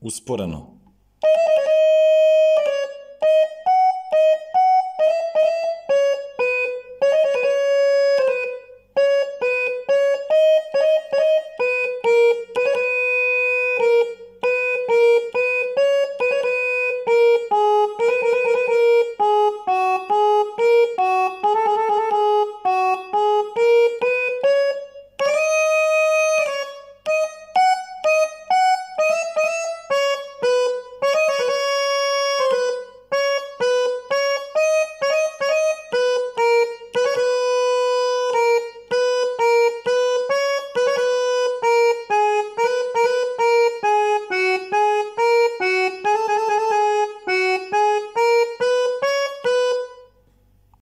usporeno.